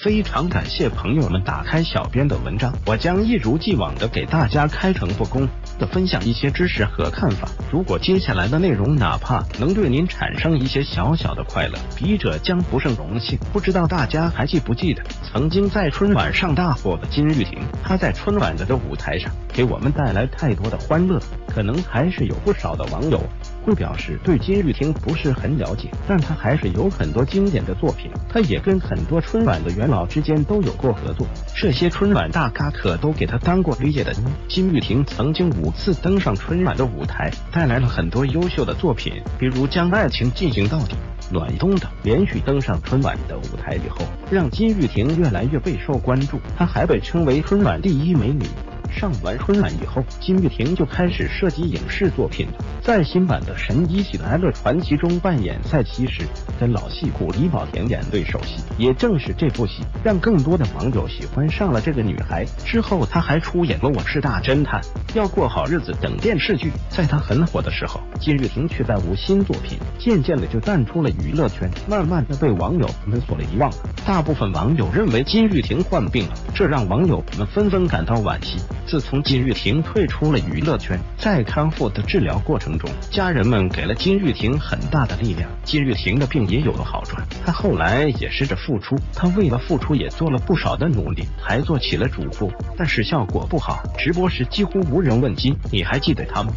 非常感谢朋友们打开小编的文章，我将一如既往的给大家开诚布公的分享一些知识和看法。如果接下来的内容哪怕能对您产生一些小小的快乐，笔者将不胜荣幸。不知道大家还记不记得，曾经在春晚上大火的金玉婷，她在春晚的这舞台上给我们带来太多的欢乐，可能还是有不少的网友。会表示对金玉婷不是很了解，但她还是有很多经典的作品。她也跟很多春晚的元老之间都有过合作，这些春晚大咖可都给她当过理解的。金玉婷曾经五次登上春晚的舞台，带来了很多优秀的作品，比如将爱情进行到底、暖冬等。连续登上春晚的舞台以后，让金玉婷越来越备受关注，她还被称为春晚第一美女。上完春晚以后，金玉婷就开始涉及影视作品。在新版的《神医喜来乐传奇》中扮演赛西时，跟老戏骨李保田演对手戏。也正是这部戏，让更多的网友喜欢上了这个女孩。之后，她还出演了《我是大侦探》《要过好日子》等电视剧。在她很火的时候，金玉婷却再无新作品，渐渐的就淡出了娱乐圈，慢慢的被网友们所遗忘。大部分网友认为金玉婷患病了，这让网友们纷纷感到惋惜。自从金玉婷退出了娱乐圈，在康复的治疗过程中，家人们给了金玉婷很大的力量。金玉婷的病也有了好转，她后来也试着复出，她为了复出也做了不少的努力，还做起了主播，但是效果不好，直播时几乎无人问津。你还记得她吗？